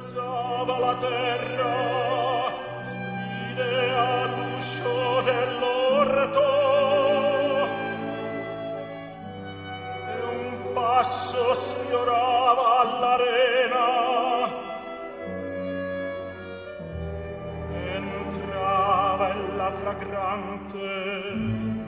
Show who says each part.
Speaker 1: sferzava la terra, stride all'uscio dell'orto, e un passo sfiorava all'arena, entrava la fragrante